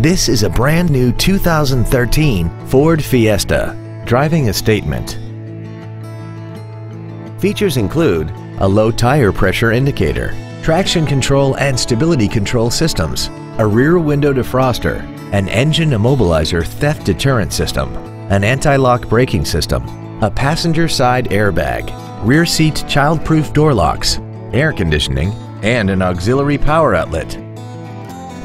This is a brand new 2013 Ford Fiesta, driving a statement. Features include a low tire pressure indicator, traction control and stability control systems, a rear window defroster, an engine immobilizer theft deterrent system, an anti-lock braking system, a passenger side airbag, rear seat child-proof door locks, air conditioning, and an auxiliary power outlet.